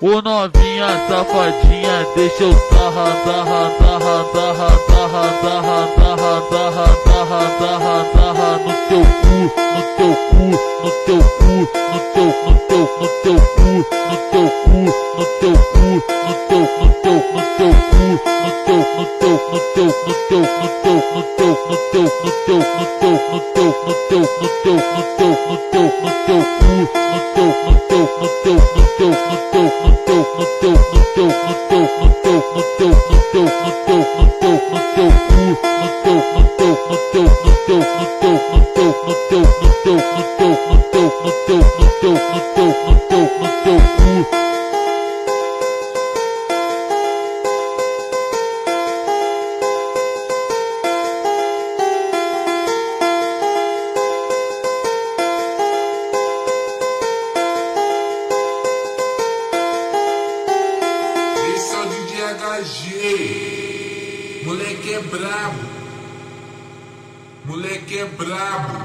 O novinha safadinha, deixa eu sarra, sarra, sarra, sarra, cu, no teu, no teu, no teu cu, no teu cu, no teu cu, no teu, no teu, no teu cu, no teu, no teu, no teu, no teu, no teu, no teu, no teu, no teu, no teu, no teu, no teu, no teu, no teu, no teu, no teu cu, no teu, no teu, no teu, no teu, no teu, no teu, no teu, no teu, no teu, no teu, no teu, no teu, no teu, no teu, no teu cu, no teu, no teu, no teu, no teu, no teu HG. Moleque é brabo. Moleque é brabo.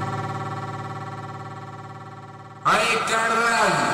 Aí, caralho.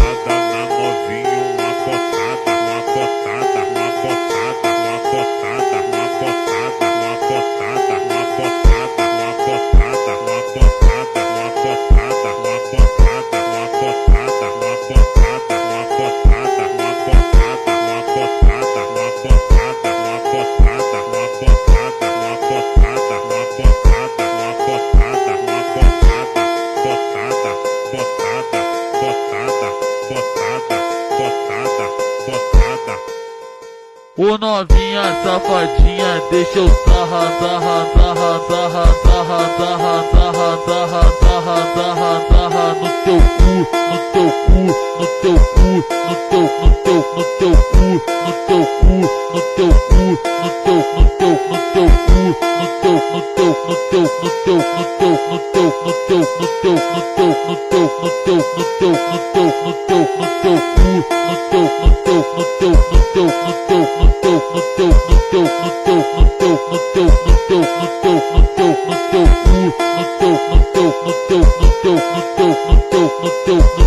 botada. Ô novinha safadinha, deixa eu sarra, sarra, sarra, sarra, sarra, sarra, sarra, sarra, sarra, sarra, sarra no teu cu, no teu cu, no teu cu, no teu, no teu, no teu cu, no teu cu, no teu cu, no teu, no teu, no teu, no teu, no teu, no teu, no teu, no teu, no teu, no teu, no teu cu, no teu, no teu, no teu, no teu, no teu, no teu, no teu, no teu, no teu, no teu, no teu, no teu, no teu, no teu, no teu cu, no teu, no teu, no teu, no teu, no teu, no teu